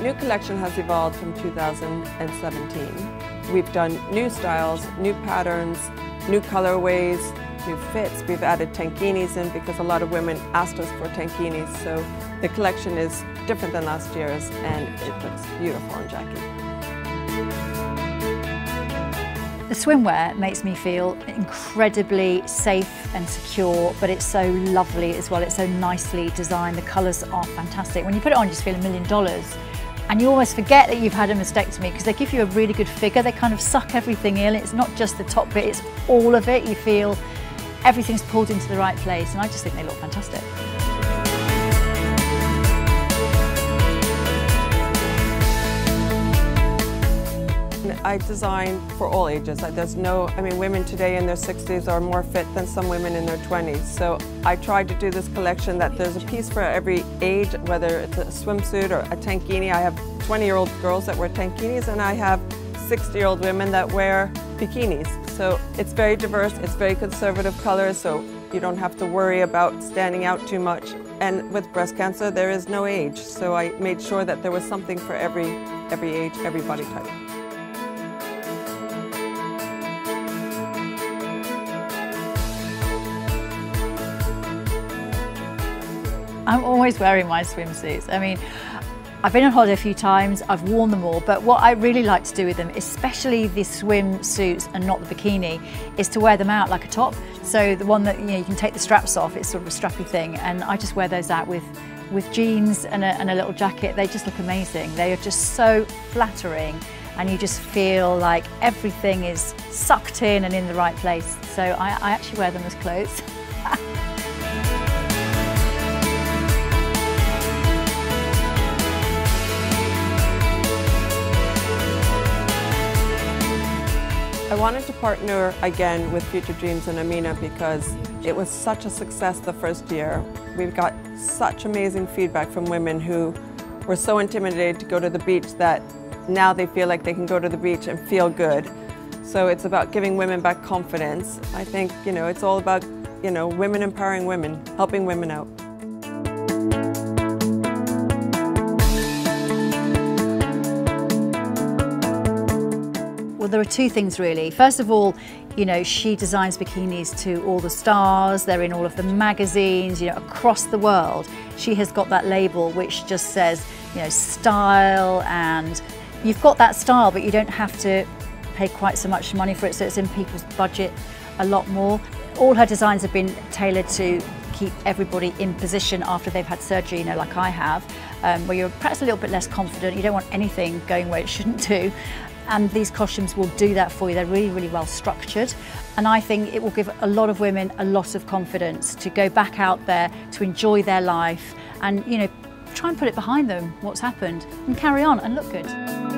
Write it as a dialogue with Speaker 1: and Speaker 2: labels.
Speaker 1: new collection has evolved from 2017. We've done new styles, new patterns, new colorways, new fits. We've added tankinis in because a lot of women asked us for tankinis. So the collection is different than last year's and it looks beautiful on Jackie.
Speaker 2: The swimwear makes me feel incredibly safe and secure, but it's so lovely as well. It's so nicely designed. The colours are fantastic. When you put it on, you just feel a million dollars. And you almost forget that you've had a mastectomy because they give you a really good figure. They kind of suck everything in. It's not just the top bit, it's all of it. You feel everything's pulled into the right place. And I just think they look fantastic.
Speaker 1: I design for all ages. There's no, I mean, women today in their 60s are more fit than some women in their 20s. So I tried to do this collection that there's a piece for every age, whether it's a swimsuit or a tankini. I have 20-year-old girls that wear tankinis and I have 60-year-old women that wear bikinis. So it's very diverse, it's very conservative colors, so you don't have to worry about standing out too much. And with breast cancer, there is no age. So I made sure that there was something for every, every age, every body type.
Speaker 2: I'm always wearing my swimsuits. I mean, I've been on holiday a few times, I've worn them all, but what I really like to do with them, especially the swimsuits and not the bikini, is to wear them out like a top. So the one that you know you can take the straps off, it's sort of a strappy thing, and I just wear those out with with jeans and a, and a little jacket. They just look amazing. They are just so flattering and you just feel like everything is sucked in and in the right place. So I, I actually wear them as clothes.
Speaker 1: wanted to partner again with Future Dreams and Amoena because it was such a success the first year. We've got such amazing feedback from women who were so intimidated to go to the beach that now they feel like they can go to the beach and feel good. So it's about giving women back confidence. I think, you know, it's all about, you know, women empowering women, helping women out.
Speaker 2: Well, there are two things really. First of all, you know, she designs bikinis to all the stars. They're in all of the magazines, you know, across the world. She has got that label which just says, you know, style and you've got that style, but you don't have to pay quite so much money for it. So it's in people's budget a lot more. All her designs have been tailored to keep everybody in position after they've had surgery, you know, like I have, um, where you're perhaps a little bit less confident. You don't want anything going where it shouldn't do and these costumes will do that for you. They're really, really well structured. And I think it will give a lot of women a lot of confidence to go back out there, to enjoy their life and, you know, try and put it behind them, what's happened, and carry on and look good.